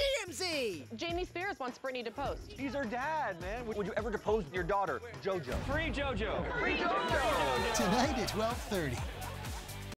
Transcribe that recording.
TMZ! Jamie Spears wants Britney to post. He's her dad, man. Would you ever depose your daughter, JoJo? Free JoJo. Free JoJo! Tonight at 12:30.